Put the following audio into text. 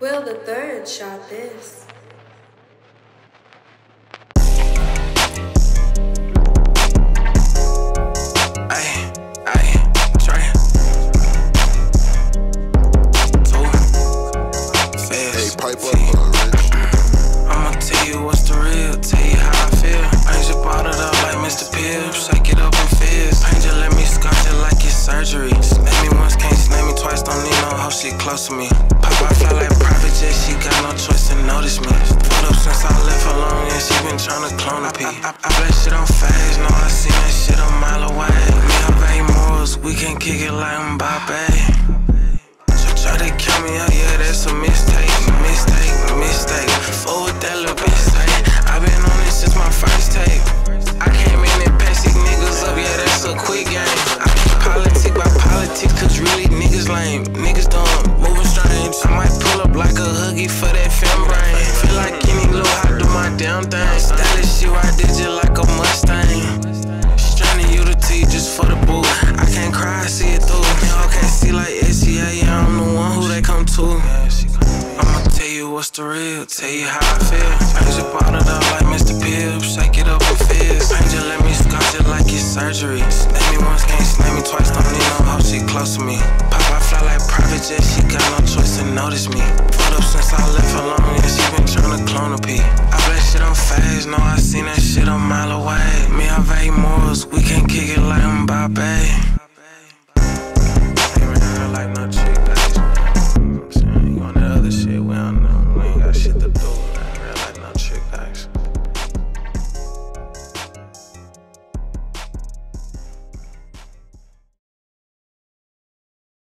Will the third shot this. Ay, ay, Trey. Two. Fast. Hey, pipe up, uh, I'ma tell you what's the real, tell you how I feel. I just bought up like Mr. Pibb, shake it up and fizz. Pain just let me scotch it like it's surgery. Snap me once, can't snap me twice, don't need no hoe, she close to me. Pop, I I, play shit on phase, no, I seen that shit a mile away. Me, I pay morals, we can kick it like Mbappe. Try- Try to count me out, yeah, that's a mistake, mistake, mistake. Fuck with that little bitch say. i been on this since my first tape. I came in and passed these niggas up, yeah, that's a quick game. I politic by politics, cause really niggas lame, niggas dumb, moving strange. I might pull up like a huggy for that film brain. Feel like any little I do my damn thing. I did you like a Mustang. Straining you the T just for the boot. I can't cry, I see it through. Y'all see like SCA, yeah, I'm the one who they come to. I'ma tell you what's the real, tell you how I feel. I just bought up like Mr. Pibb, shake it up and fizz. Angel let me scotch it like it's surgery. Snap me once, can't snap me twice, don't need no hope, she close to me. Pop, I fly like private jet, she got no choice to notice me. Put up since I I seen that shit a mile away. Me and Vay Moors, we can't kick it like Mbappe.